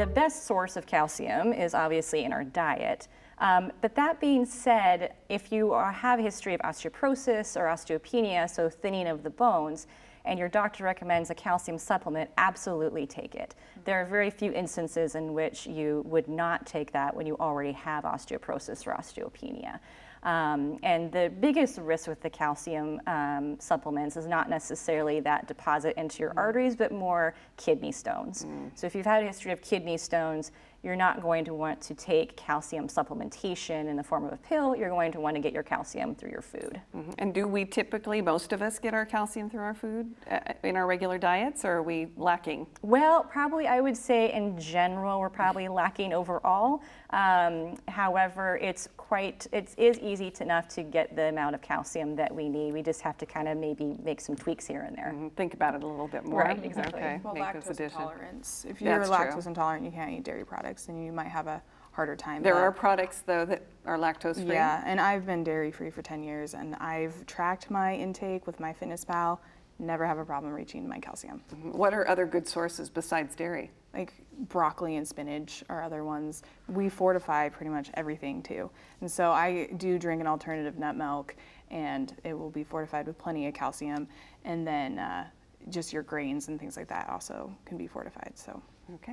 the best source of calcium is obviously in our diet. Um, but that being said, if you are, have a history of osteoporosis or osteopenia, so thinning of the bones, and your doctor recommends a calcium supplement, absolutely take it. There are very few instances in which you would not take that when you already have osteoporosis or osteopenia. Um, and the biggest risk with the calcium um, supplements is not necessarily that deposit into your mm. arteries, but more kidney stones. Mm. So if you've had a history of kidney stones, you're not going to want to take calcium supplementation in the form of a pill. You're going to want to get your calcium through your food. Mm -hmm. And do we typically, most of us, get our calcium through our food uh, in our regular diets, or are we lacking? Well, probably I would say in general, we're probably lacking overall. Um, however, it's quite, it is easy to, enough to get the amount of calcium that we need. We just have to kind of maybe make some tweaks here and there. Mm -hmm. Think about it a little bit more. Right, exactly. Okay. Well, make lactose intolerance. If you're That's lactose true. intolerant, you can't eat dairy products, and you might have a harder time. There are products though that are lactose free. Yeah, and I've been dairy free for 10 years, and I've tracked my intake with MyFitnessPal never have a problem reaching my calcium. Mm-hmm. What are other good sources besides dairy? Like broccoli and spinach are other ones. We fortify pretty much everything too. And so I do drink an alternative nut milk and it will be fortified with plenty of calcium. And then uh, just your grains and things like that also can be fortified. So. Okay.